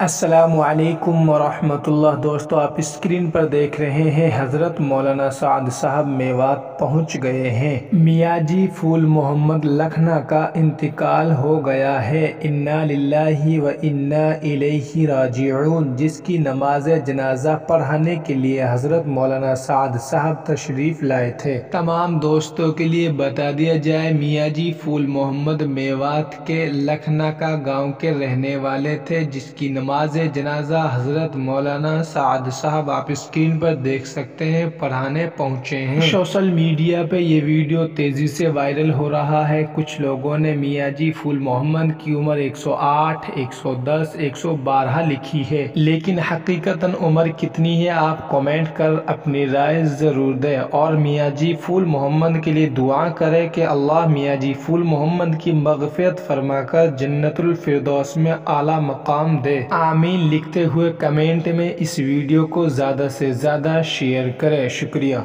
असलकम वरहमतुल्लाह दोस्तों, आप स्क्रीन पर देख रहे हैं हज़रत मौलाना साद साहब मेवात पहुँच गए हैं। मियाजी फूल मोहम्मद लखना का इंतकाल हो गया है। इन्ना लिल्लाही व इन्ना इलैहि राजिऊन। जिसकी नमाज़ जनाजा पढ़ाने के लिए हज़रत मौलाना साद साहब तशरीफ़ लाए थे। तमाम दोस्तों के लिए बता दिया जाए, मियाजी फूल मोहम्मद मेवात के लखना का गाँव के रहने वाले थे, जिसकी नमाज़ नमाज़ जनाजा हज़रत मौलाना साद साहब आप स्क्रीन पर देख सकते हैं पढ़ाने पहुँचे हैं। सोशल मीडिया पे ये वीडियो तेज़ी से वायरल हो रहा है। कुछ लोगों ने मियाँ जी फूल मोहम्मद की उम्र 108, 110, 112 लिखी है। लेकिन हकीकता उम्र कितनी है आप कमेंट कर अपनी राय ज़रूर दें। और मियाँ जी फूल मोहम्मद के लिए दुआ करें कि अल्लाह मियाँ जी फूल मोहम्मद की मगफरत फरमाकर जन्नतुल फिरदौस में आला मकाम दे। आमीन लिखते हुए कमेंट में इस वीडियो को ज़्यादा से ज़्यादा शेयर करें। शुक्रिया।